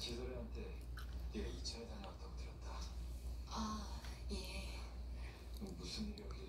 지소리한테 네가 2차에 다녀왔다고 들었다. 아, 예. 무슨 일이야?